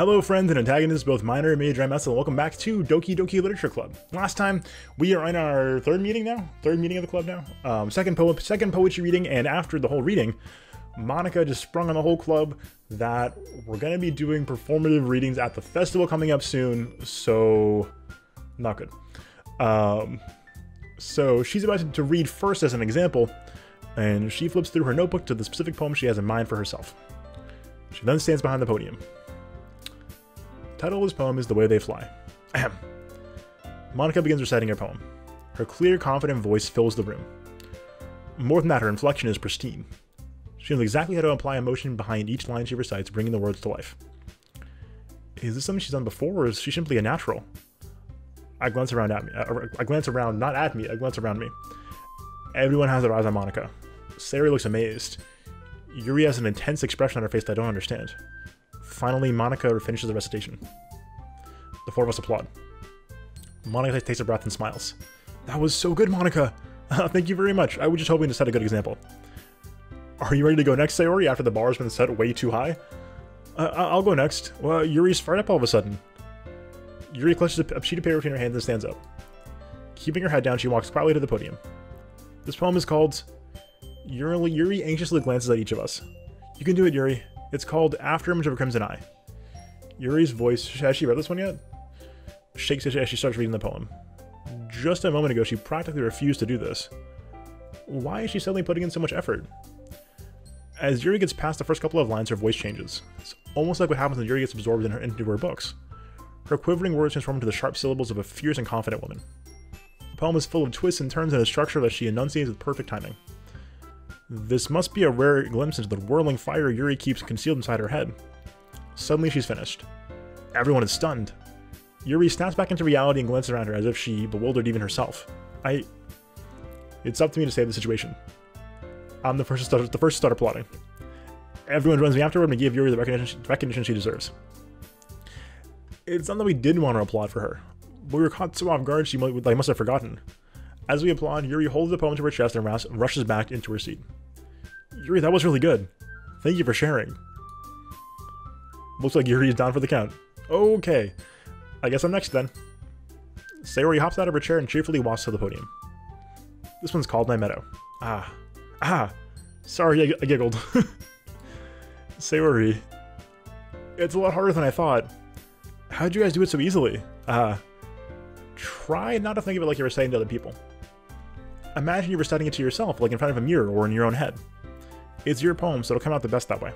Hello friends and antagonists, both minor and major MS, and welcome back to Doki Doki Literature Club. Last time, we are in our third meeting now? Third meeting of the club now? Um, second, po second poetry reading, and after the whole reading, Monika just sprung on the whole club that we're going to be doing performative readings at the festival coming up soon, so not good. Um, so she's about to read first as an example, and she flips through her notebook to the specific poem she has in mind for herself. She then stands behind the podium. Title of this poem is The Way They Fly. Ahem. Monika begins reciting her poem. Her clear, confident voice fills the room. More than that, her inflection is pristine. She knows exactly how to apply emotion behind each line she recites, bringing the words to life. Is this something she's done before, or is she simply a natural? I glance around at me. Uh, I glance around, not at me, I glance around me. Everyone has their eyes on Monika. Sayori looks amazed. Yuri has an intense expression on her face that I don't understand. Finally, Monika finishes the recitation. The four of us applaud. Monika takes a breath and smiles. That was so good, Monika! Thank you very much. I was just hoping to set a good example. Are you ready to go next, Sayori, after the bar has been set way too high? Uh, I'll go next. Well, Yuri's fired up all of a sudden. Yuri clutches a sheet of paper between her hands and stands up. Keeping her head down, she walks quietly to the podium. This poem is called... Yuri, Yuri anxiously glances at each of us. You can do it, Yuri. It's called After Image of a Crimson Eye. Yuri's voice, has she read this one yet? Shakes as she starts reading the poem. Just a moment ago, she practically refused to do this. Why is she suddenly putting in so much effort? As Yuri gets past the first couple of lines, her voice changes. It's almost like what happens when Yuri gets absorbed in her, into her books. Her quivering words transform into the sharp syllables of a fierce and confident woman. The poem is full of twists and turns in a structure that she enunciates with perfect timing. This must be a rare glimpse into the whirling fire Yuri keeps concealed inside her head. Suddenly she's finished. Everyone is stunned. Yuri snaps back into reality and glances around her as if she bewildered even herself. I... It's up to me to save the situation. I'm the first to start, the first to start applauding. Everyone joins me afterward and give Yuri the recognition, recognition she deserves. It's not that we didn't want to applaud for her. But we were caught so off guard she might, like, must have forgotten. As we applaud, Yuri holds the poem to her chest and rushes back into her seat. Yuri, that was really good. Thank you for sharing. Looks like Yuri is down for the count. Okay. I guess I'm next then. Sayori hops out of her chair and cheerfully walks to the podium. This one's called My Meadow. Ah, Ah, sorry, I, giggled. Sayori, it's a lot harder than I thought. How'd you guys do it so easily? Uh, try not to think of it like you were saying to other people. Imagine you were studying it to yourself, like in front of a mirror or in your own head. It's your poem, so it'll come out the best that way.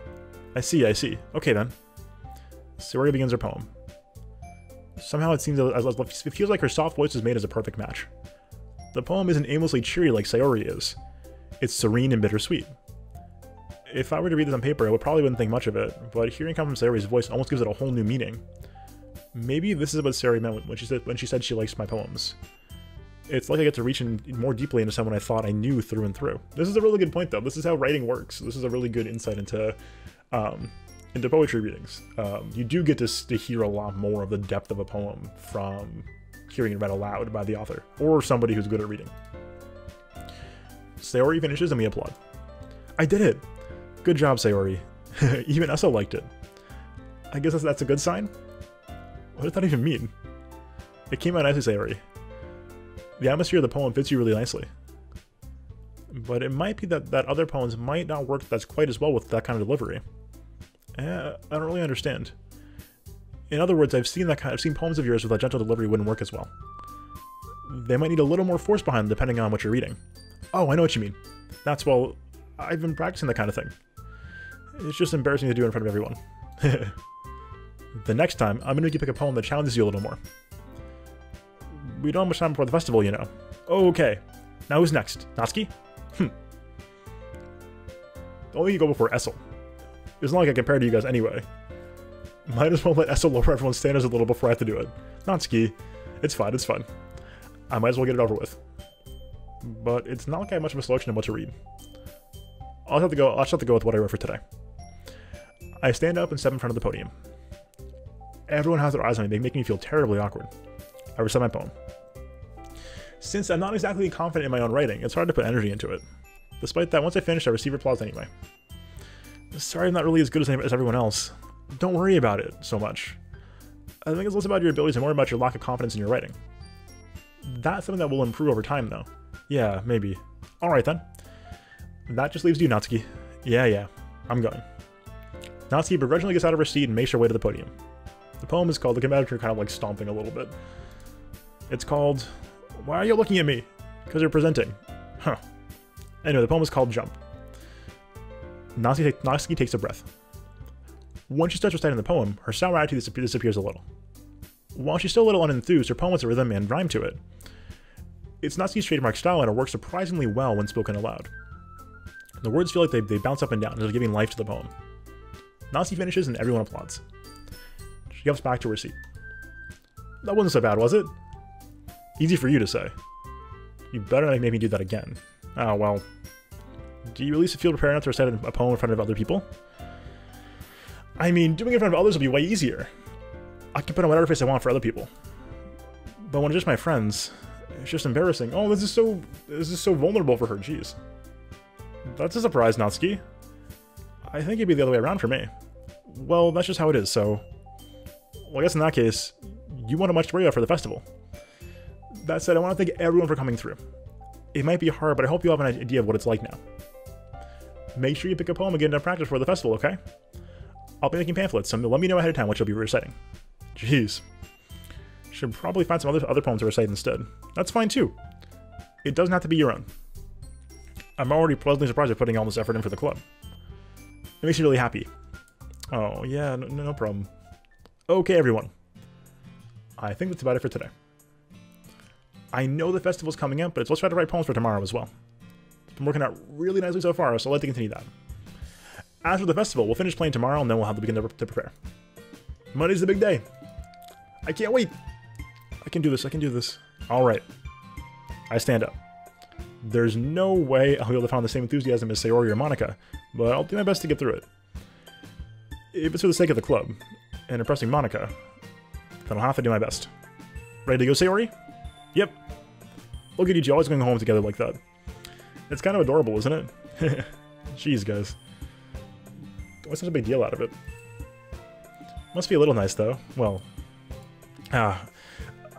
I see, I see. Okay then. Sayori begins her poem. Somehow it seems it feels like her soft voice is made as a perfect match. The poem isn't aimlessly cheery like Sayori is. It's serene and bittersweet. If I were to read this on paper, I would probably wouldn't think much of it, but hearing come from Sayori's voice almost gives it a whole new meaning. Maybe this is what Sayori meant when she said when she said she likes my poems. It's like I get to reach in more deeply into someone I thought I knew through and through. This is a really good point, though. This is how writing works. This is a really good insight into um, into poetry readings. Um, you do get to, to hear a lot more of the depth of a poem from hearing it read aloud by the author or somebody who's good at reading. Sayori finishes and we applaud. I did it! Good job, Sayori. even Essel liked it. I guess that's, that's a good sign? What does that even mean? It came out nicely, Sayori. The atmosphere of the poem fits you really nicely. But it might be that, that other poems might not work that's quite as well with that kind of delivery. Eh, I don't really understand. In other words, I've seen that kind I've seen poems of yours with a gentle delivery wouldn't work as well. They might need a little more force behind them depending on what you're reading. Oh, I know what you mean. That's, well, I've been practicing that kind of thing. It's just embarrassing to do in front of everyone. the next time, I'm gonna make you pick a poem that challenges you a little more. We don't have much time before the festival, you know. Okay. Now who's next? Natsuki? Hmm. Only you go before Essel. It's not like I compare to you guys anyway. Might as well let Essel lower everyone's standards a little before I have to do it. Natsuki. It's fine, it's fine. I might as well get it over with but it's not like I have much of a selection of what to read. I'll have to go. I'll just have to go with what I wrote for today. I stand up and step in front of the podium. Everyone has their eyes on me. They make me feel terribly awkward. I recite my poem. Since I'm not exactly confident in my own writing, it's hard to put energy into it. Despite that, once I finish, I receive applause anyway. Sorry I'm not really as good as, as everyone else. don't worry about it so much. I think it's less about your abilities and more about your lack of confidence in your writing. That's something that will improve over time, though. Yeah, maybe. Alright then. That just leaves you, Natsuki. Yeah, yeah. I'm going. Natsuki begrudgingly gets out of her seat and makes her way to the podium. The poem is called The Competitor kind of like stomping a little bit. It's called Why Are You Looking at Me? Because you're presenting. Huh. Anyway, the poem is called Jump. Natsuki, Natsuki takes a breath. Once she starts reciting the poem, her sour attitude disappears a little. While she's still a little unenthused, her poem has a rhythm and rhyme to it. It's Natsuki's trademark style and it works surprisingly well when spoken aloud. The words feel like they, they bounce up and down, just giving life to the poem. Natsuki finishes and everyone applauds. She jumps back to her seat. That wasn't so bad, was it? Easy for you to say. You better not make me do that again. Oh, well. Do you at least feel prepared enough to recite a poem in front of other people? I mean, doing it in front of others will be way easier. I can put on whatever face I want for other people. But when it's just my friends, it's just embarrassing. Oh, this is so this is so vulnerable for her, jeez. That's a surprise, Natsuki. I think it'd be the other way around for me. Well, that's just how it is, so... Well, I guess in that case, you want a much to worry about for the festival. That said, I want to thank everyone for coming through. It might be hard, but I hope you have an idea of what it's like now. Make sure you pick a poem and get into practice for the festival, okay? I'll be making pamphlets, so let me know ahead of time what you'll be reciting. Jeez. Should probably find some other, other poems to recite instead. That's fine too. It doesn't have to be your own. I'm already pleasantly surprised at putting all this effort in for the club. It makes me really happy. Oh, yeah, no, no problem. Okay, everyone. I think that's about it for today. I know the festival's coming up, but it's let's try to write poems for tomorrow as well. It's been working out really nicely so far, so I'd like to continue that. After the festival, we'll finish playing tomorrow and then we'll have to begin to, to prepare. Monday's the big day. I can't wait. I can do this. I can do this. All right. I stand up. There's no way I'll be able to find the same enthusiasm as Sayori or Monika, but I'll do my best to get through it. If it's for the sake of the club, and impressing Monika, then I'll have to do my best. Ready to go, Sayori? Yep. Look at you always going home together like that. It's kind of adorable, isn't it? Jeez, guys. What's such a big deal out of it? Must be a little nice, though. Well, ah,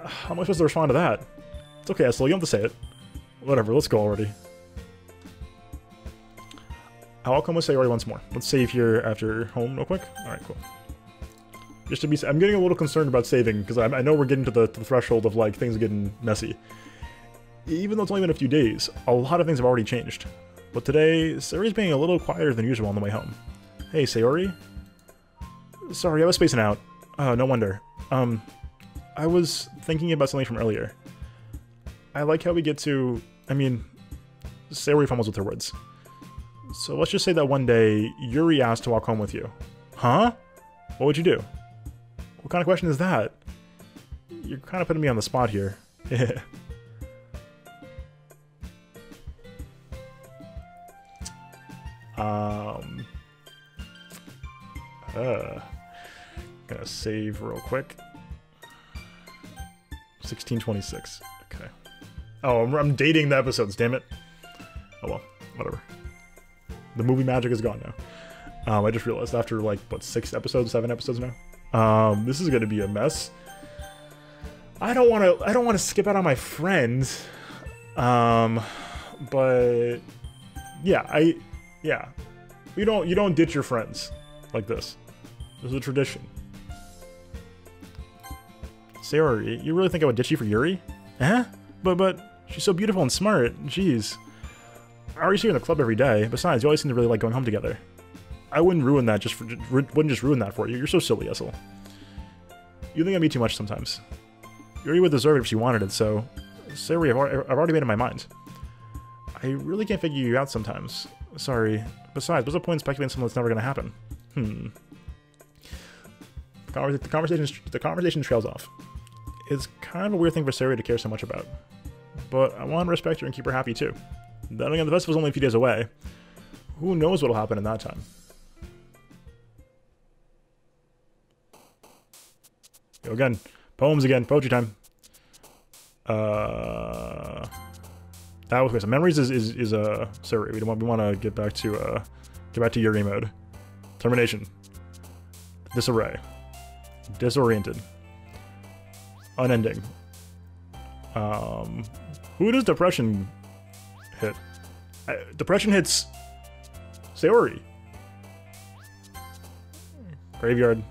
how am I supposed to respond to that? It's okay, Essel, you don't have to say it. Whatever, let's go already. I'll come with Sayori once more. Let's save here after home real quick. Alright, cool. Just to be I'm getting a little concerned about saving, because I, I, know we're getting to the, to the threshold of, like, things getting messy. Even though it's only been a few days, a lot of things have already changed. But today, Sayori's being a little quieter than usual on the way home. Hey, Sayori? Sorry, I was spacing out. Oh, no wonder. Um, I was thinking about something from earlier. I like how we get to... I mean, Sayori fumbles with her words. So let's just say that one day, Yuri asked to walk home with you. Huh? What would you do? What kind of question is that? You're kind of putting me on the spot here. um... Uh, gonna save real quick. 1626. Okay. Oh, I'm, I'm, dating the episodes, damn it. Oh well, whatever. The movie magic is gone now. Um, I just realized after like, what, six episodes, seven episodes now? Um, this is gonna be a mess. I don't want to, I don't want to skip out on my friends. Um, but yeah, I, yeah. You don't, you don't ditch your friends like this. This is a tradition. Sarah, you really think I would ditch you for Yuri? Eh? But, but, she's so beautiful and smart. Jeez. I already see her in the club every day. Besides, you always seem to really like going home together. I wouldn't ruin that just for, wouldn't just ruin that for you. You're so silly, Essel. You think of me too much sometimes. Yuri would deserve it if she wanted it, so... Sayori, I've already made up my mind. I really can't figure you out sometimes. Sorry. Besides, what's the point in speculating something that's never gonna happen? Hmm the conversation the conversation trails off. It's kind of a weird thing for Sayori to care so much about, but I want to respect her and keep her happy too. Then again, the festival's only a few days away. Who knows what'll happen in that time? Go again. Poems again. Poetry time. Uh, that was so memories is is is a uh, sorry. We want we want to get back to uh get back to Yuri mode. Termination. Disarray. Disoriented. Unending. Um, who does depression hit? Uh, depression hits Sayori. Graveyard.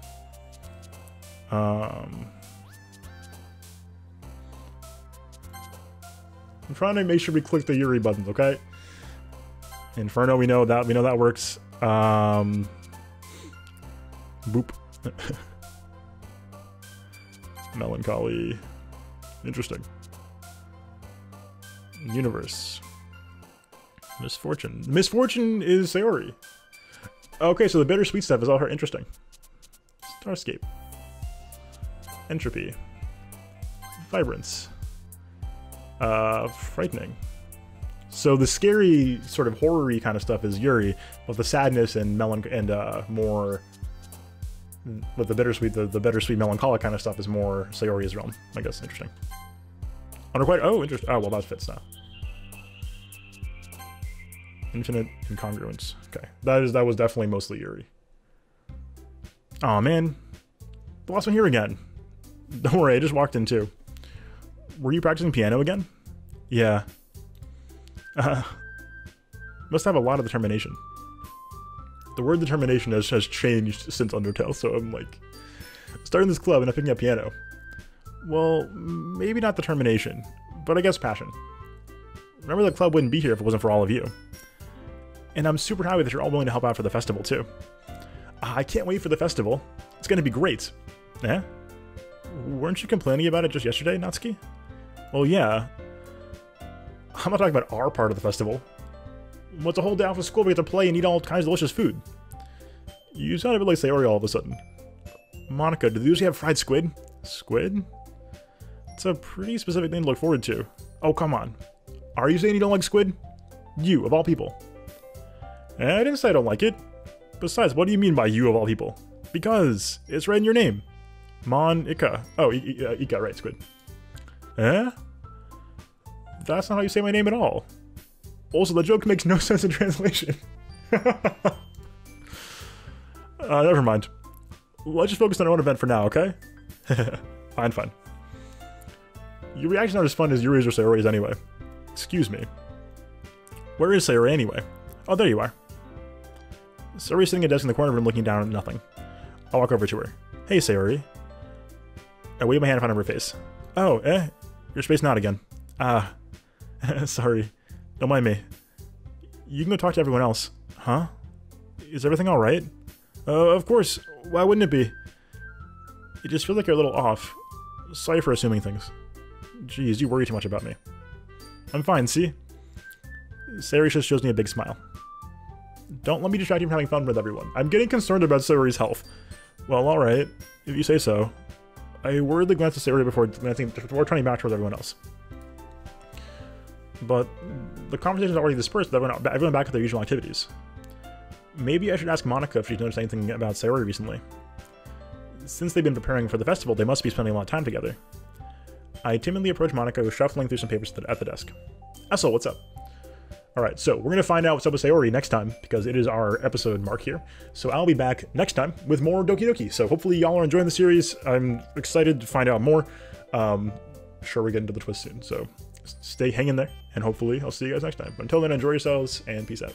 Um, I'm trying to make sure we click the Yuri buttons, okay? Inferno, we know that we know that works. Um, boop. Melancholy. Interesting. Universe. Misfortune. Misfortune is Sayori. Okay, so the bittersweet stuff is all her interesting. Starscape. Entropy. Vibrance. Uh, frightening. So the scary sort of horror-y kind of stuff is Yuri, but the sadness and melan and uh, more, but the bittersweet, the, the bittersweet melancholic kind of stuff is more Sayori's realm. I guess interesting. Unrequited. Oh, interesting. Oh well, that fits now. Infinite incongruence. Okay, that is that was definitely mostly Yuri. Oh man, the last one here again. Don't worry, I just walked in too. Were you practicing piano again? Yeah. Uh, must have a lot of determination. The word determination has, has changed since Undertale, so I'm like, starting this club and I'm picking up piano. Well, maybe not determination, but I guess passion. Remember the club wouldn't be here if it wasn't for all of you. And I'm super happy that you're all willing to help out for the festival too. I can't wait for the festival. It's gonna be great. Eh? Weren't you complaining about it just yesterday, Natsuki? Well, yeah, I'm not talking about our part of the festival. What's a whole day off of school we get to play and eat all kinds of delicious food? You sound a bit like Sayori all of a sudden. Monika, do they usually have fried squid? Squid? It's a pretty specific thing to look forward to. Oh, come on. Are you saying you don't like squid? You, of all people. Eh, I didn't say I don't like it. Besides, what do you mean by you of all people? Because it's right in your name. Mon Ika. Oh, I I Ika, right, squid. Eh? That's not how you say my name at all. Also, the joke makes no sense in translation. uh, never mind. Let's just focus on our own event for now, okay? fine, fine. Your reaction aren't as fun as Yuri's or Sayori's anyway. Excuse me. Where is Sayori anyway? Oh, there you are. Sayori's sitting at a desk in the corner of the room looking down at nothing. I'll walk over to her. Hey, Sayori. I wave my hand in front of her face. Oh, eh? Your space not again. Ah. Sorry. Don't mind me. You can go talk to everyone else. Huh? Is everything alright? Uh, of course. Why wouldn't it be? It just feels like you're a little off. Sorry for assuming things. Jeez, you worry too much about me. I'm fine, see? Sayori just shows me a big smile. Don't let me distract you from having fun with everyone. I'm getting concerned about Sayori's health. Well, alright. If you say so. I worriedly glanced at Sayori before, glancing, before turning back towards everyone else but the conversation is already dispersed everyone, everyone back at their usual activities. Maybe I should ask Monika if she's noticed anything about Sayori recently. Since they've been preparing for the festival, they must be spending a lot of time together. I timidly approach Monika, who's shuffling through some papers at the desk. Essel, what's up? Alright, so we're going to find out what's up with Sayori next time, because it is our episode mark here. So I'll be back next time with more Doki Doki. So hopefully y'all are enjoying the series. I'm excited to find out more. Um, sure we get into the twist soon. So stay hanging there, and hopefully I'll see you guys next time. But until then, enjoy yourselves, and peace out.